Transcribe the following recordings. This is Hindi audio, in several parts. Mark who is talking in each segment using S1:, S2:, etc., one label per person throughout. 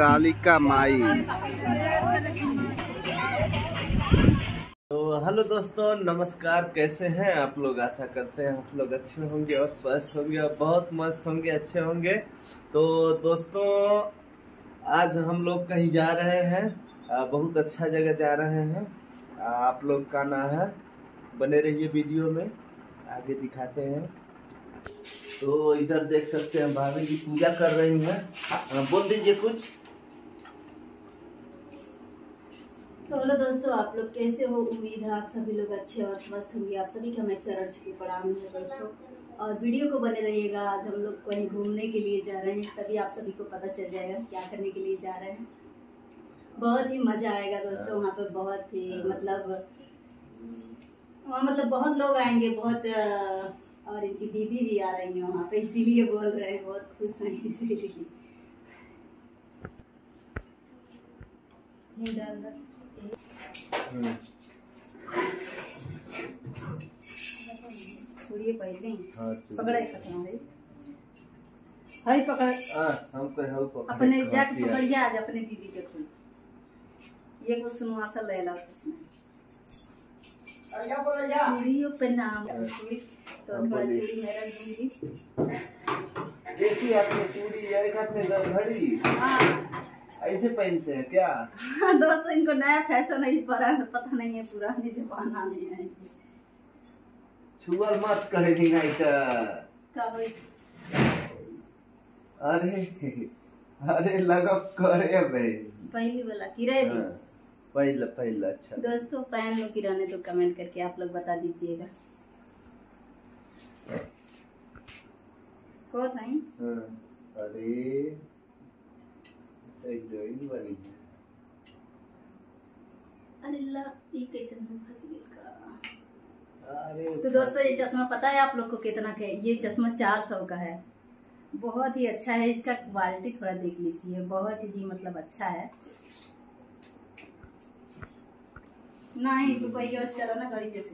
S1: कालिका माई। तो हेलो दोस्तों, नमस्कार। कैसे हैं आप लोग? आशा करते हैं आप लोग अच्छे होंगे और स्वस्थ होंगे और बहुत मस्त होंगे, अच्छे होंगे। तो दोस्तों, आज हम लोग कहीं जा रहे हैं। बहुत अच्छा जगह जा रहे हैं। आप लोग का ना है, बने रहिए वीडियो में, आगे दिखाते हैं। तो इधर देख सकते हैं, भाभी जी पूजा कर रही हैं। बोल दीजिए कुछ।
S2: तो हेलो दोस्तों, आप लोग कैसे हो? उम्मीद है आप सभी लोग अच्छे और स्वस्थ होंगे। आप सभी का मैं चरण छुपी प्रणाम है दोस्तों। और वीडियो को बने रहिएगा। आज हम लोग कहीं घूमने के लिए जा रहे हैं, तभी आप सभी को पता चल जाएगा क्या करने के लिए जा रहे हैं। बहुत ही मज़ा आएगा दोस्तों, वहाँ पे बहुत ही मतलब वहाँ मतलब बहुत लोग आएँगे, बहुत और इनकी दीदी भी आ रही है वहाँ पे, इसीलिए बोल रहे हैं, बहुत खुश हैं इसीलिए। ये छोड़िए पहले
S1: हाँ, है।
S2: पकड़े तुम्हारे हाय पकड़।
S1: हाँ, हमको
S2: अपने जाके पकड़िए आज अपने दीदी के खुद ये को सुनवासा ले ला उसमें चूड़ियों पे नाम चूड़ी तो
S1: हाँ,
S2: थोड़ा चूड़ी मेरा दूँगी।
S1: देखिए आपने चूड़ी एक हाथ में घड़ी
S2: हाँ।
S1: ऐसे पहनते हैं क्या?
S2: हाँ, दोस्तों इनको नया फ़ैशन नहीं पड़ा पता नहीं है पुराने जमाना में है।
S1: छुअल मत कहे नहीं नहीं तो। अरे अरे लगा करे भाई।
S2: पहली वाला किराए दी।
S1: हाँ, पहला पहला अच्छा।
S2: दोस्तों पहन लो किराने तो कमेंट करके आप लोग बता दीजिएगा। को थाई
S1: हाँ, अरे। दो ही बनी
S2: अरे ला ये कैसे मुँह फंस गया? तो दोस्तों ये चश्मा पता है आप लोग को कितना का ये चश्मा चार सौ का है। बहुत ही अच्छा है इसका क्वालिटी थोड़ा देख लीजिए। बहुत ही मतलब अच्छा है। नहीं दुपहिया से चलो ना गाड़ी जैसे।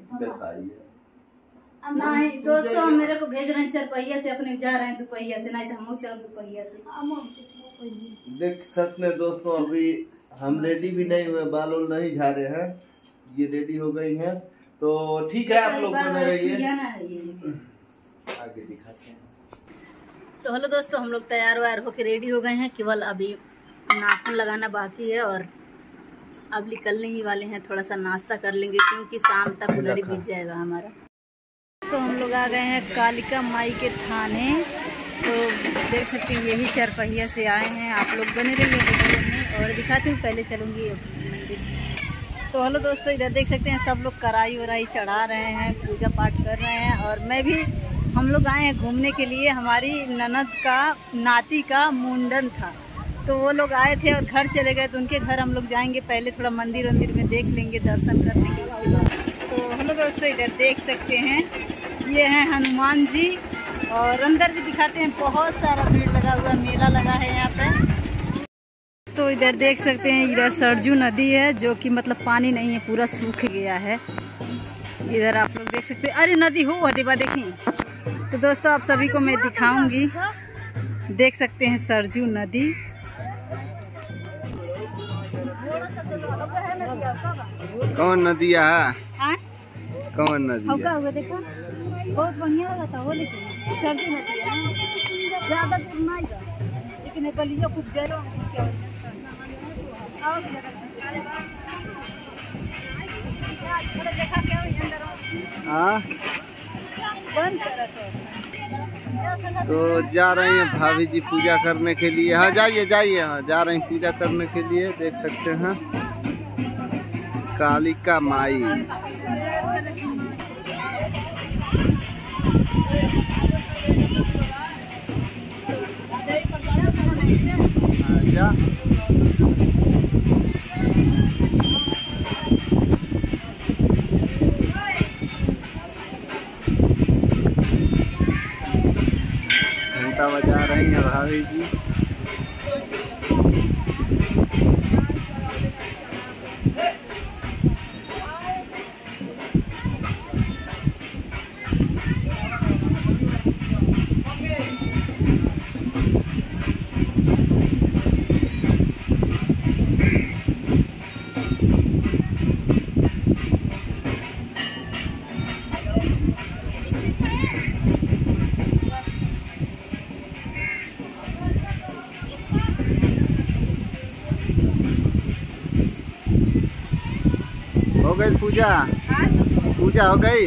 S2: नहीं दोस्तों हम मेरे को भेज रहे हैं चार पहिया से अपने जा रहे हैं दुपहिया से नहीं तो हम चलो दुपहिया से।
S1: देख सकते हैं दोस्तों अभी हम रेडी भी नहीं हुए बाल उल नहीं झारे हैं ये रेडी हो गई हैं तो ठीक है आप लोग बने रहिए।
S2: है
S1: आगे दिखाते हैं।
S2: तो हेलो दोस्तों हम लोग तैयार व्यार होकर रेडी हो गए हैं केवल अभी नाखून लगाना बाकी है और अब निकलने ही वाले हैं थोड़ा सा नाश्ता कर लेंगे क्योंकि शाम तक उधर ही बीत जाएगा हमारा। तो हम लोग आ गए हैं कालिका माई के थाने। तो देख सकते हैं, यही चार पहिया से आए हैं। आप लोग बने रहिए में और दिखाती हूँ, पहले चलूँगी मंदिर। तो हेलो दोस्तों, इधर देख सकते हैं, सब लोग कढ़ाई वराई चढ़ा रहे हैं, पूजा पाठ कर रहे हैं और मैं भी, हम लोग आए हैं घूमने के लिए। हमारी ननद का, नाती का मुंडन था। तो वो लोग आए थे और घर चले गए तो उनके घर हम लोग जाएँगे पहले थोड़ा मंदिर वंदिर में देख लेंगे दर्शन करने के लिए। तो हेलो दोस्तों, इधर देख सकते हैं ये हैं हनुमान जी और अंदर भी दिखाते हैं बहुत सारा भीड़ लगा हुआ मेला लगा है यहाँ पे। तो इधर देख सकते हैं इधर सरजू नदी है जो कि मतलब पानी नहीं है पूरा सूख गया है। इधर आप लोग देख सकते हैं अरे नदी हो अधिबा देखिए तो दोस्तों आप सभी को मैं दिखाऊँगी। देख सकते हैं सरजू नदी।
S1: कौन नदिया है?
S2: हाँ?
S1: कौन नदिया?
S2: देखा। बहुत बढ़िया लेकिन सर्दी हाँ। ज़्यादा दूर नहीं लेकिन जलो और?
S1: हाँ।
S2: तो।
S1: तो जा रही हैं भाभी जी पूजा करने के लिए। हाँ जाइए जाइए। हाँ जा रही हैं पूजा करने के लिए देख सकते हैं। कालिका माई। हाँ,
S3: गई पूजा?
S2: हाँ?
S3: पूजा हो गई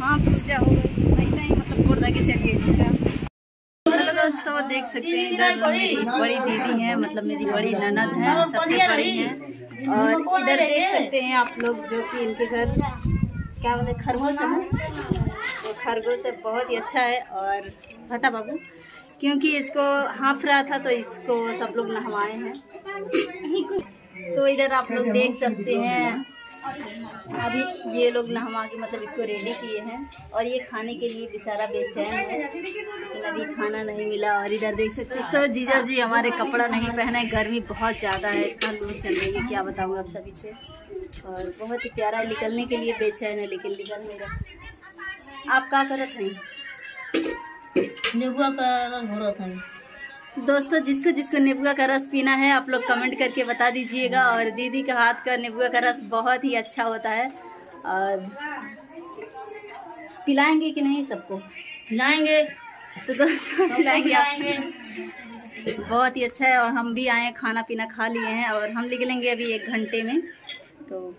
S2: हाँ पूजा हो गई मतलब के गई दोस्तों देख सकते हैं इधर मेरी बड़ी दीदी है मतलब मेरी बड़ी ननद है सबसे बड़ी है। और इधर देख सकते हैं आप लोग जो कि इनके घर क्या बोलते हैं, खरगोश है ना? तो खरगोश बहुत ही अच्छा है। और भट्टा बाबू क्योंकि इसको हाँफ रहा था तो इसको सब लोग नहवाए हैं। तो इधर आप लोग देख सकते हैं। अभी ये लोग नहवा के मतलब इसको रेडी किए हैं और ये खाने के लिए बेचारा बेचैन है। अभी खाना नहीं मिला और इधर देख सकते तो जीजा जी, हमारे कपड़ा नहीं पहने, गर्मी बहुत ज़्यादा है, इतना लू चल रही है, क्या बताऊँ आप सभी से। और बहुत ही प्यारा निकलने के लिए बेचैन है, लेकिन निकल रहा। आप क्या करत हैं?
S4: नेबुआ का भरत है।
S2: तो दोस्तों जिसको जिसको नींबुआ का रस पीना है आप लोग कमेंट करके बता दीजिएगा। और दीदी का हाथ का नींबुआ का रस बहुत ही अच्छा होता है। और पिलाएँगे कि नहीं सबको?
S4: खिलाएँगे
S2: तो दोस्तों पिलाएँगे आप। बहुत ही अच्छा है और हम भी आए खाना पीना खा लिए हैं और हम निकलेंगे अभी एक घंटे में। तो